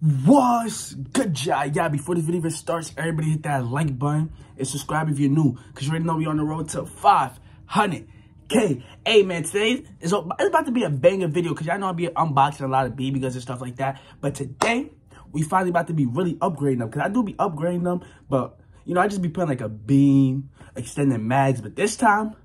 What's good, job? Yeah, before this video even starts, everybody hit that like button and subscribe if you're new. Because you already know we on the road to 500K. Hey, man, today is it's about to be a banger video because y'all know I'll be unboxing a lot of BB guns and stuff like that. But today, we finally about to be really upgrading them. Because I do be upgrading them, but, you know, I just be putting like a beam, extending mags. But this time,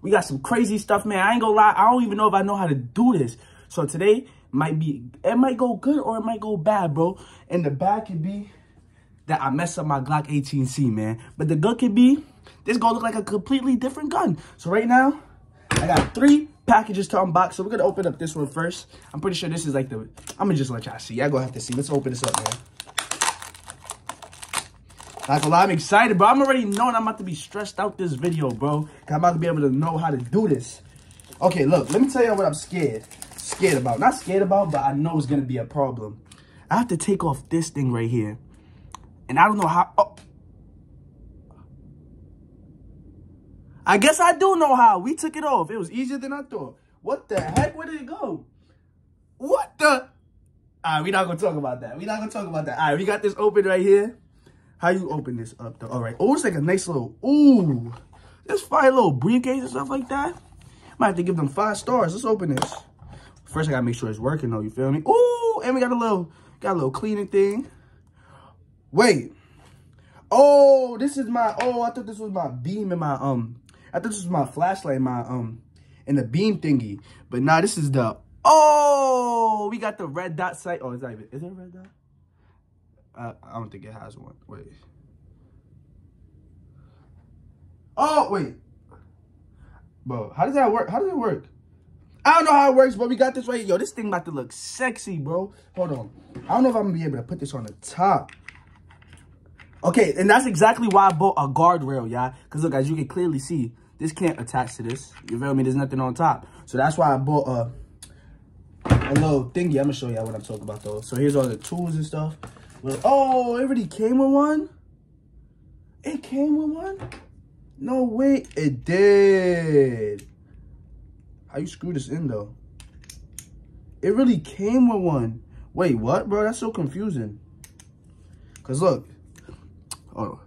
we got some crazy stuff, man. I ain't gonna lie, I don't even know if I know how to do this. So today, might be, it might go good or it might go bad, bro. And the bad could be that I mess up my Glock 18C, man. But the good could be, this gonna look like a completely different gun. So right now, I got three packages to unbox. So we're gonna open up this one first. I'm pretty sure this is like the, I'm gonna just let y'all see. Y'all gonna have to see. Let's open this up, man. Not gonna lie, I'm excited, bro. I'm already knowing I'm about to be stressed out this video, bro. I'm about to be able to know how to do this. Okay, look, let me tell y'all what I'm scared scared about. Not scared about, but I know it's going to be a problem. I have to take off this thing right here. And I don't know how... Oh. I guess I do know how. We took it off. It was easier than I thought. What the heck? Where did it go? What the... All right, we're not going to talk about that. We're not going to talk about that. All right, we got this open right here. How you open this up, though? All right. Oh, it's like a nice little... Ooh. This fire little briefcase and stuff like that. Might have to give them five stars. Let's open this. First, I gotta make sure it's working though, you feel me? Ooh, and we got a little, got a little cleaning thing. Wait. Oh, this is my, oh, I thought this was my beam and my, um, I thought this was my flashlight, my, um, and the beam thingy. But nah, this is the, oh, we got the red dot sight. Oh, is that even, is there a red dot? Uh, I don't think it has one. Wait. Oh, wait. Bro, how does that work? How does it work? I don't know how it works, but we got this right here. Yo, this thing about to look sexy, bro. Hold on. I don't know if I'm going to be able to put this on the top. Okay, and that's exactly why I bought a guardrail, y'all. Because look, as you can clearly see, this can't attach to this. You feel me? There's nothing on top. So that's why I bought a, a little thingy. I'm going to show y'all what I'm talking about, though. So here's all the tools and stuff. Well, oh, it already came with one? It came with one? No way, it did. How you screw this in though? It really came with one. Wait, what, bro? That's so confusing. Cause look, oh,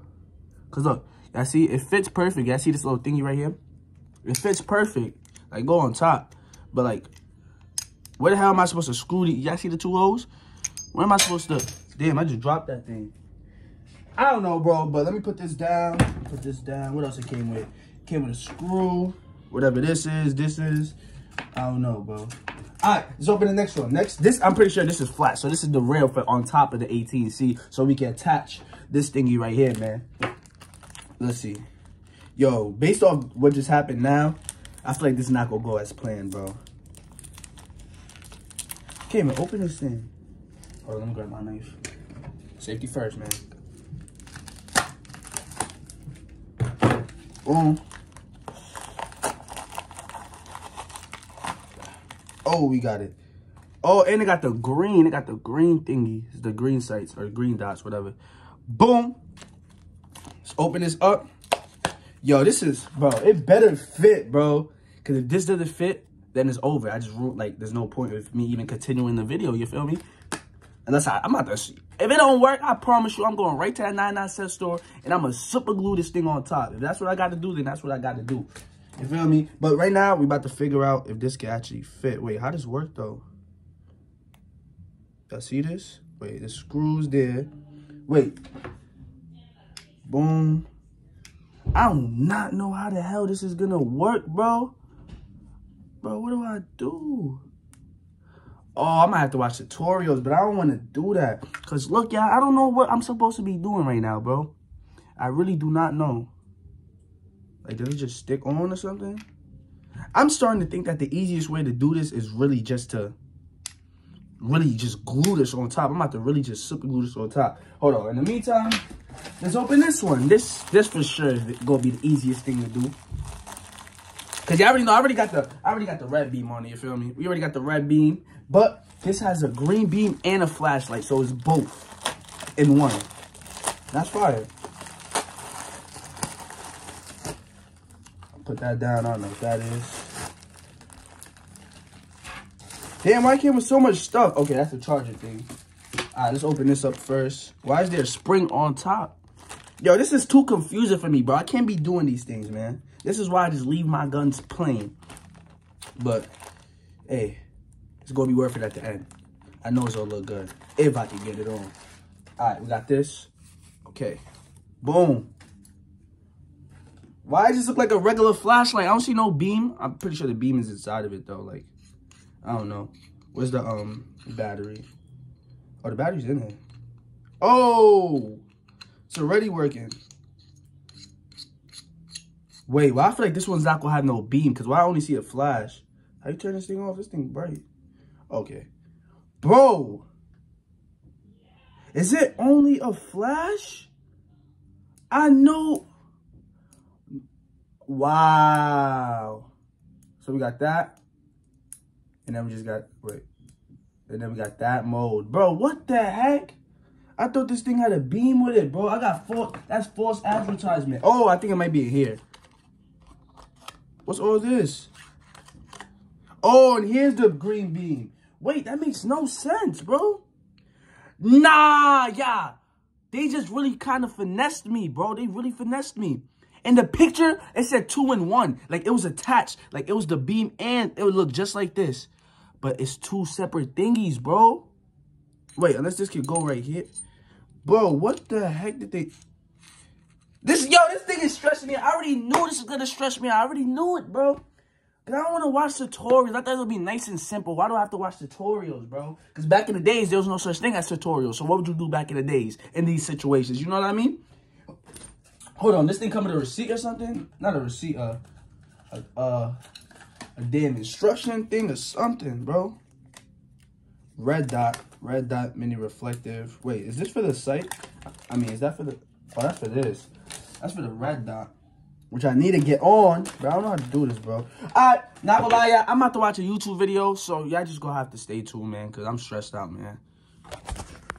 cause look, I see it fits perfect. I see this little thingy right here. It fits perfect. Like go on top, but like, where the hell am I supposed to screw the? Y'all see the two holes? Where am I supposed to? Damn, I just dropped that thing. I don't know, bro, but let me put this down. Put this down. What else it came with? It came with a screw whatever this is, this is. I don't know, bro. All right, let's open the next one. Next, this, I'm pretty sure this is flat. So this is the rail for on top of the 18C. So we can attach this thingy right here, man. Let's see. Yo, based off what just happened now, I feel like this is not going to go as planned, bro. Okay, man, open this thing. Hold on, let me grab my knife. Safety first, man. Boom. Oh, we got it. Oh, and it got the green. It got the green thingy. It's the green sights or green dots, whatever. Boom. Let's open this up. Yo, this is, bro, it better fit, bro. Because if this doesn't fit, then it's over. I just, like, there's no point of me even continuing the video, you feel me? Unless I, I'm to see. If it don't work, I promise you, I'm going right to that 99 cent store and I'm going to super glue this thing on top. If that's what I got to do, then that's what I got to do. You feel me? But right now, we about to figure out if this can actually fit. Wait, how does work, though? Y'all see this? Wait, the screws there. Wait. Boom. I do not know how the hell this is gonna work, bro. Bro, what do I do? Oh, I might have to watch tutorials, but I don't want to do that. Because, look, y'all, I don't know what I'm supposed to be doing right now, bro. I really do not know. Like, did it just stick on or something? I'm starting to think that the easiest way to do this is really just to really just glue this on top. I'm about to really just super glue this on top. Hold on. In the meantime, let's open this one. This this for sure is gonna be the easiest thing to do. Cause you already know I already got the I already got the red beam on it, you feel me? We already got the red beam, but this has a green beam and a flashlight, so it's both in one. That's fire. Put that down. I don't know what that is. Damn, why came with so much stuff? Okay, that's the charger thing. All right, let's open this up first. Why is there a spring on top? Yo, this is too confusing for me, bro. I can't be doing these things, man. This is why I just leave my guns plain. But, hey, it's going to be worth it at the end. I know it's going to look good if I can get it on. All right, we got this. Okay. Boom. Why does this look like a regular flashlight? I don't see no beam. I'm pretty sure the beam is inside of it, though. Like, I don't know. Where's the um battery? Oh, the battery's in there. Oh! It's already working. Wait, well, I feel like this one's not to have no beam because why I only see a flash? How you turn this thing off? This thing bright. Okay. Bro! Is it only a flash? I know. Wow. So we got that. And then we just got, wait. And then we got that mode. Bro, what the heck? I thought this thing had a beam with it, bro. I got false, that's false advertisement. Oh, I think it might be here. What's all this? Oh, and here's the green beam. Wait, that makes no sense, bro. Nah, yeah. They just really kind of finessed me, bro. They really finessed me. In the picture, it said two in one. Like, it was attached. Like, it was the beam and it would look just like this. But it's two separate thingies, bro. Wait, unless this could go right here. Bro, what the heck did they... This, yo, this thing is stressing me. I already knew this is going to stress me. I already knew it, bro. Because I don't want to watch tutorials. I thought it would be nice and simple. Why do I have to watch tutorials, bro? Because back in the days, there was no such thing as tutorials. So what would you do back in the days in these situations? You know what I mean? Hold on. This thing come with a receipt or something? Not a receipt. Uh, a, a damn instruction thing or something, bro. Red dot. Red dot mini reflective. Wait, is this for the sight? I mean, is that for the... Oh, that's for this. That's for the red dot. Which I need to get on. But I don't know how to do this, bro. Alright, not gonna lie, I'm about to watch a YouTube video. So y'all just gonna have to stay tuned, man. Because I'm stressed out, man.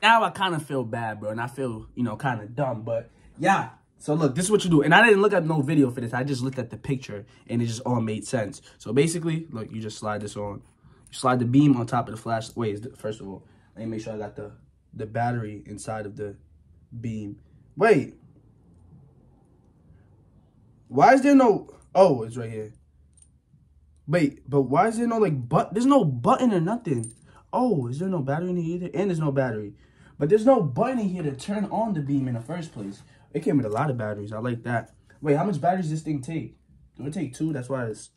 Now I kind of feel bad, bro. And I feel, you know, kind of dumb. But yeah. So look, this is what you do. And I didn't look at no video for this. I just looked at the picture. And it just all made sense. So basically, look, you just slide this on. You slide the beam on top of the flash. Wait, first of all, let me make sure I got the, the battery inside of the beam. Wait. Why is there no... Oh, it's right here. Wait, but why is there no, like, but There's no button or nothing. Oh, is there no battery in here either? And there's no battery. But there's no button in here to turn on the beam in the first place. It came with a lot of batteries. I like that. Wait, how much batteries does this thing take? Do it take two? That's why it's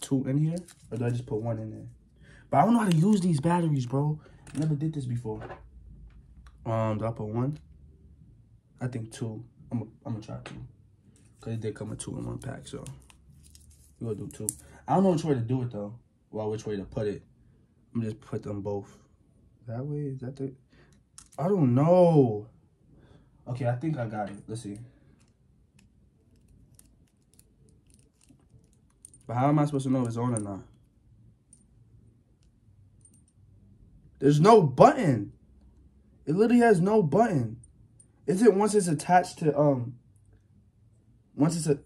two in here? Or do I just put one in there? But I don't know how to use these batteries, bro. I never did this before. Um, do I put one? I think two. I'm gonna try two. Because it did come with two in one pack, so we're going to do two. I don't know which way to do it, though. Well, which way to put it. I'm just put them both. That way? Is that the... I don't know. Okay, I think I got it. Let's see. But how am I supposed to know if it's on or not? There's no button. It literally has no button. Is it once it's attached to um once it's a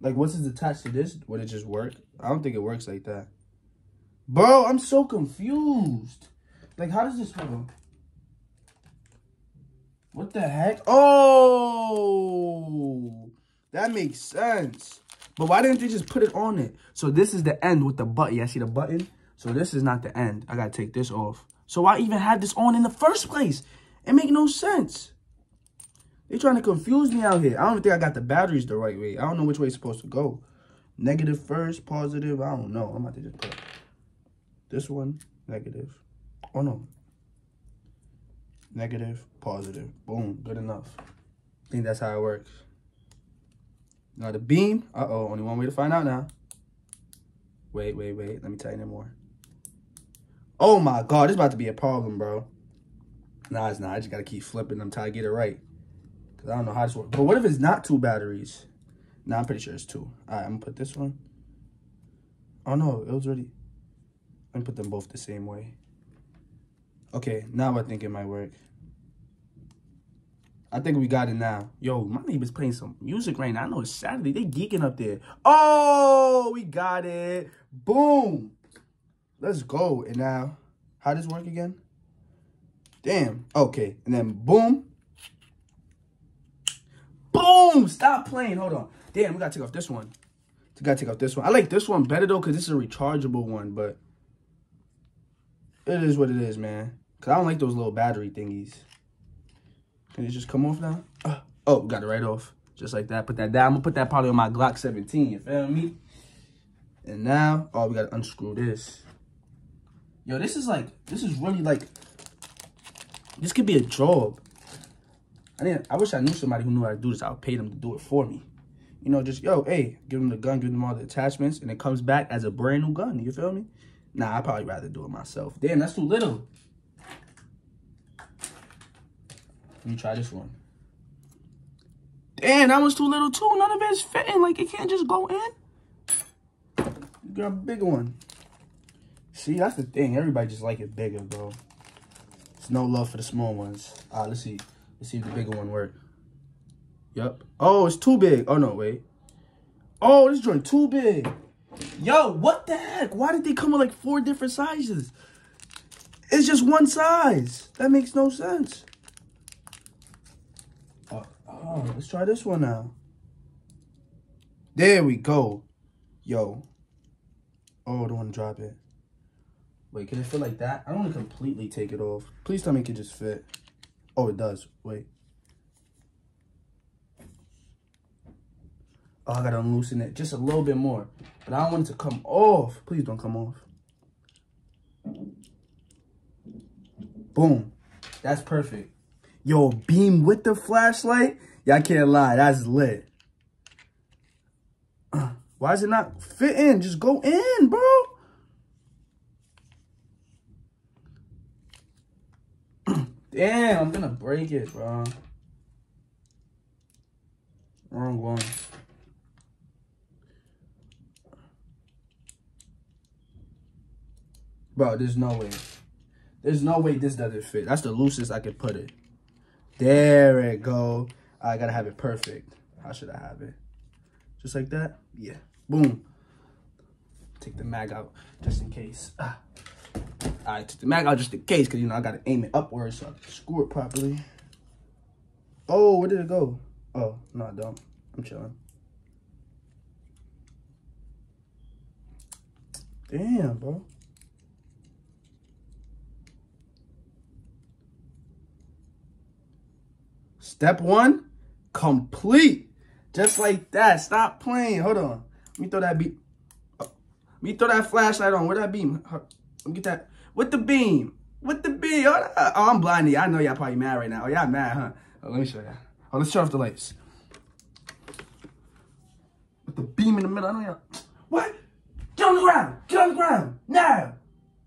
like once it's attached to this, would it just work? I don't think it works like that. Bro, I'm so confused. Like, how does this work? What the heck? Oh, that makes sense. But why didn't they just put it on it? So this is the end with the button. Yeah, see the button? So this is not the end. I got to take this off. So why even have this on in the first place? It make no sense. They trying to confuse me out here. I don't think I got the batteries the right way. I don't know which way it's supposed to go. Negative first, positive. I don't know. I'm about to just put this one, negative. Oh, no. Negative, positive. Boom. Good enough. I think that's how it works. Now the beam. Uh-oh. Only one way to find out now. Wait, wait, wait. Let me tighten it more. Oh, my God. This about to be a problem, bro. Nah, it's not. I just got to keep flipping them until I get it right. Cause I don't know how this works. But what if it's not two batteries? Nah, I'm pretty sure it's two. All right, I'm to put this one. Oh, no. It was already... Me put them both the same way. Okay, now I think it might work. I think we got it now. Yo, my neighbor's playing some music right now. I know it's Saturday. They geeking up there. Oh, we got it. Boom. Let's go. And now, How does work again? Damn. Okay. And then boom. Boom. Stop playing. Hold on. Damn, we gotta take off this one. We gotta take off this one. I like this one better though, because this is a rechargeable one, but it is what it is, man. Cause I don't like those little battery thingies. Can it just come off now? Uh, oh, got it right off. Just like that. Put that down. I'm gonna put that probably on my Glock 17. You feel me? And now, oh, we gotta unscrew this. Yo, this is like, this is really like, this could be a job. I didn't, I wish I knew somebody who knew how to do this. I would pay them to do it for me. You know, just, yo, hey, give them the gun, give them all the attachments, and it comes back as a brand new gun. You feel me? Nah, I'd probably rather do it myself. Damn, that's too little. Let me try this one. Damn, that was too little too. None of it's fitting. Like, it can't just go in. You got a bigger one. See, that's the thing. Everybody just like it bigger, bro. It's no love for the small ones. All right, let's see. Let's see if the bigger one work. Yep. Oh, it's too big. Oh, no, wait. Oh, this joint too big. Yo, what the heck? Why did they come with like four different sizes? It's just one size. That makes no sense. Oh, let's try this one now. There we go. Yo. Oh, I don't want to drop it. Wait, can it fit like that? I don't want to completely take it off. Please tell me it can just fit. Oh, it does. Wait. Oh, I gotta loosen it just a little bit more. But I don't want it to come off. Please don't come off. Boom. That's perfect. Yo, beam with the flashlight? Y'all can't lie. That's lit. Why is it not fit in? Just go in, bro. Damn, I'm gonna break it, bro. Wrong one. Bro, there's no way. There's no way this doesn't fit. That's the loosest I could put it. There it go. I gotta have it perfect. How should I have it? Just like that? Yeah. Boom. Take the mag out just in case. Ah. I took the mag out just in case because, you know, I got to aim it upwards so I can screw it properly. Oh, where did it go? Oh, no, I don't. I'm chilling. Damn, bro. Step one, complete. Just like that. Stop playing. Hold on. Let me throw that beam. Let me throw that flashlight on. Where that beam? Let me get that. With the beam. With the beam. Oh, oh I'm blinded. I know y'all probably mad right now. Oh, y'all mad, huh? Oh, let me show y'all. Oh, let's turn off the lights. With the beam in the middle. I know y'all. What? Get on the ground. Get on the ground. Now.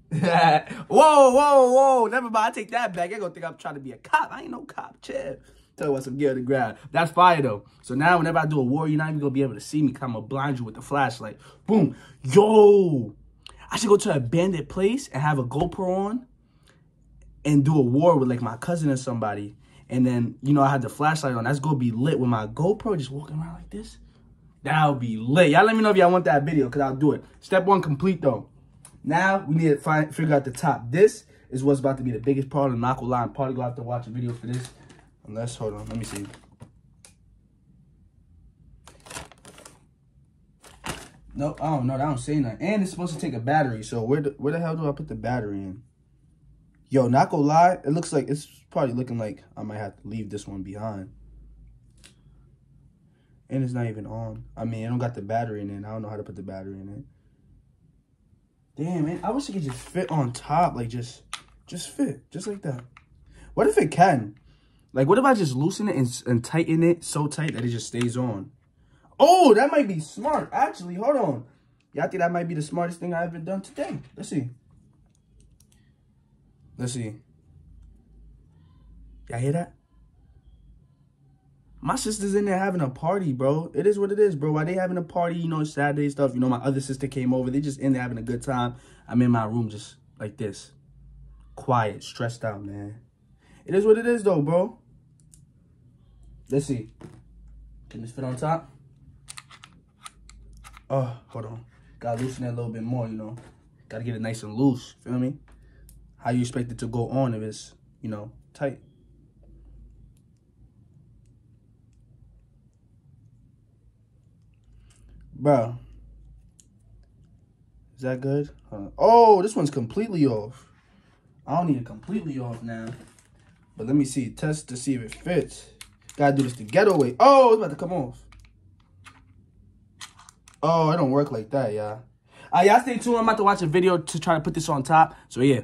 whoa, whoa, whoa. Never mind. I take that back. I gonna think I'm trying to be a cop. I ain't no cop. Chill. Tell you what, some gear on the ground. That's fire though. So now whenever I do a war, you're not even gonna be able to see me because I'm gonna blind you with the flashlight. Boom. Yo. I should go to a bandit place and have a GoPro on and do a war with like my cousin or somebody. And then, you know, I had the flashlight on. That's gonna be lit with my GoPro just walking around like this. That'll be lit. Y'all let me know if y'all want that video because I'll do it. Step one complete though. Now we need to find figure out the top. This is what's about to be the biggest part of the Knuckle Line party. Go have to watch a video for this. Unless, hold on, let me see. No, I don't know. I don't say nothing. And it's supposed to take a battery. So where the, where the hell do I put the battery in? Yo, not gonna lie. It looks like, it's probably looking like I might have to leave this one behind. And it's not even on. I mean, I don't got the battery in it. I don't know how to put the battery in it. Damn, man. I wish it could just fit on top. Like, just, just fit. Just like that. What if it can? Like, what if I just loosen it and, and tighten it so tight that it just stays on? Oh, that might be smart. Actually, hold on. Yeah, I think that might be the smartest thing I ever done today. Let's see. Let's see. Y'all hear that? My sister's in there having a party, bro. It is what it is, bro. Why they having a party, you know, Saturday stuff. You know, my other sister came over. They just in there having a good time. I'm in my room just like this. Quiet, stressed out, man. It is what it is, though, bro. Let's see. Can this fit on top? Oh, hold on. Gotta loosen it a little bit more, you know. Gotta get it nice and loose. Feel me? how you expect it to go on if it's, you know, tight. Bro. Is that good? Oh, this one's completely off. I don't need it completely off now. But let me see. Test to see if it fits. Gotta do this the ghetto way. Oh, it's about to come off. Oh, it don't work like that, y'all. Uh, y'all stay tuned. I'm about to watch a video to try to put this on top. So, yeah.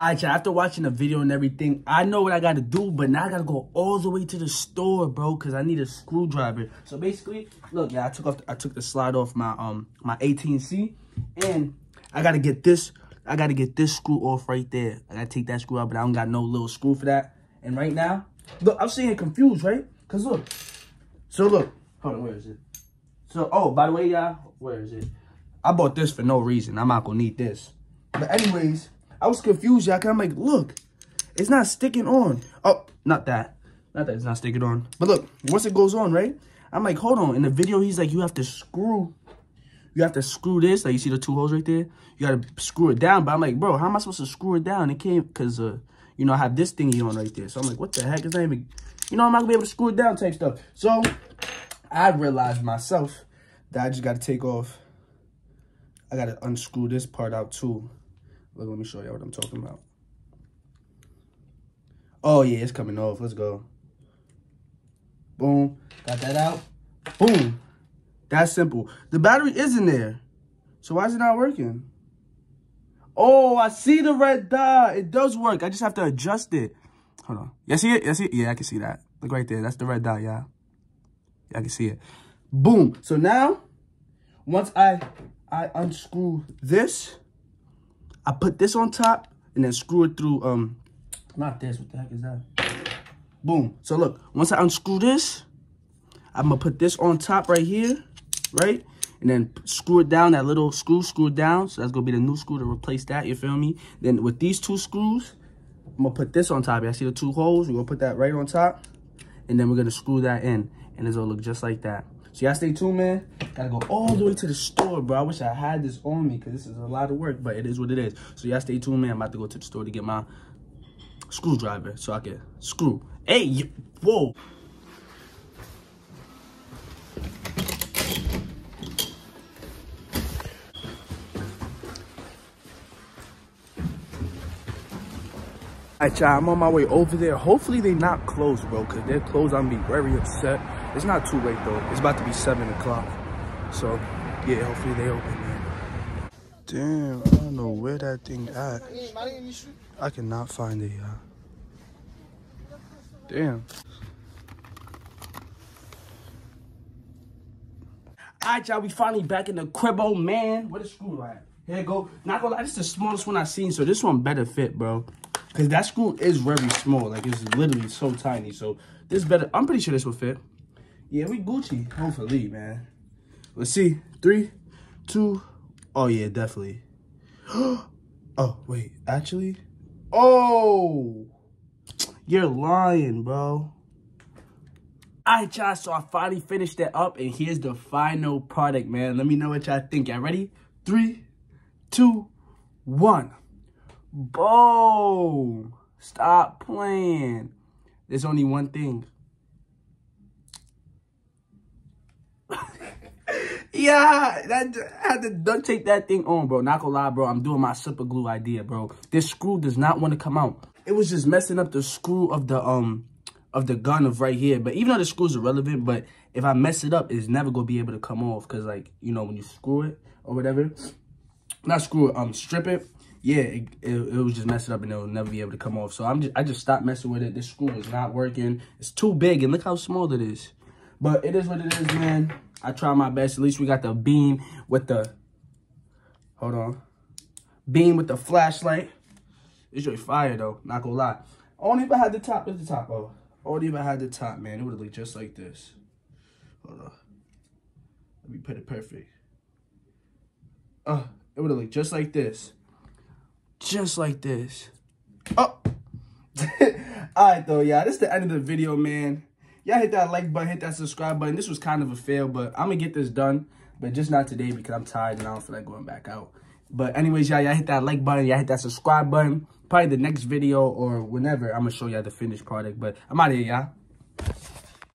Alright, y'all. After watching the video and everything, I know what I got to do. But now I got to go all the way to the store, bro. Because I need a screwdriver. So, basically, look, yeah, I took off. I took the slide off my um my 18C. And I got to get this. I got to get this screw off right there. I got to take that screw out. But I don't got no little screw for that. And right now, look, I'm seeing confused, right? Because look. So, look. Hold on, where is it? So, oh, by the way, y'all, where is it? I bought this for no reason. I'm not going to need this. But anyways, I was confused, y'all. because I'm like, look, it's not sticking on. Oh, not that. Not that it's not sticking on. But look, once it goes on, right? I'm like, hold on. In the video, he's like, you have to screw. You have to screw this. Like, you see the two holes right there? You got to screw it down. But I'm like, bro, how am I supposed to screw it down? It can't, because, uh, you know, I have this thingy on right there. So I'm like, what the heck? It's not even, you know, I'm not going to be able to screw it down type stuff. So I realized myself that I just got to take off. I got to unscrew this part out too. Look, let me show you what I'm talking about. Oh, yeah, it's coming off. Let's go. Boom. Got that out. Boom. That's simple. The battery is in there. So why is it not working? Oh, I see the red dot. It does work. I just have to adjust it. Hold on. You see it? You see it? Yeah, I can see that. Look right there. That's the red dot, yeah. Yeah, I can see it. Boom. So now, once I I unscrew this, I put this on top and then screw it through, um, not this, what the heck is that? Boom. So look, once I unscrew this, I'm gonna put this on top right here, right? And then screw it down, that little screw, screw it down. So that's gonna be the new screw to replace that, you feel me? Then with these two screws, I'm gonna put this on top. I see the two holes, we're gonna put that right on top. And then we're gonna screw that in. And it's gonna look just like that. So y'all stay tuned, man. Gotta go all the way to the store, bro. I wish I had this on me because this is a lot of work, but it is what it is. So y'all stay tuned, man. I'm about to go to the store to get my screwdriver so I can screw. Hey, whoa. Alright, y'all, I'm on my way over there. Hopefully they not closed, bro, because they're closed, I'm be very upset. It's not too late, though. It's about to be 7 o'clock. So, yeah, hopefully they open, man. Damn, I don't know where that thing at. I cannot find it, y'all. Damn. Alright, y'all, we finally back in the cribbo, man. Where the screw at? Here it go. Not gonna lie, this is the smallest one I've seen, so this one better fit, bro. Because that screw is very small. Like, it's literally so tiny. So, this better. I'm pretty sure this will fit. Yeah, we Gucci. Hopefully, man. Let's see. Three, two. Oh, yeah, definitely. oh, wait. Actually? Oh! You're lying, bro. Alright, y'all. So, I finally finished that up. And here's the final product, man. Let me know what y'all think. Y'all ready? Three, two, one. Boom. Stop playing. There's only one thing. yeah, that I had to duct tape that thing on, bro. Not gonna lie, bro. I'm doing my super glue idea, bro. This screw does not want to come out. It was just messing up the screw of the um of the gun of right here. But even though the screws are relevant, but if I mess it up, it's never gonna be able to come off. Cause like, you know, when you screw it or whatever, not screw it, um, strip it, yeah, it, it, it was just messing up and it'll never be able to come off. So I'm just I just stopped messing with it. This screw is not working. It's too big and look how small it is. But it is what it is, man. I try my best. At least we got the beam with the hold on. Beam with the flashlight. It's really fire though, not gonna lie. Only if I had the top at the top, oh. Only if I had the top, man. It would looked just like this. Hold on. Let me put it perfect. Uh, it would have looked just like this just like this. Oh. All right, though, y'all. This is the end of the video, man. Y'all hit that like button, hit that subscribe button. This was kind of a fail, but I'm going to get this done. But just not today because I'm tired and I don't feel like going back out. But anyways, y'all, y'all hit that like button. Y'all hit that subscribe button. Probably the next video or whenever, I'm going to show y'all the finished product. But I'm out of here, y'all.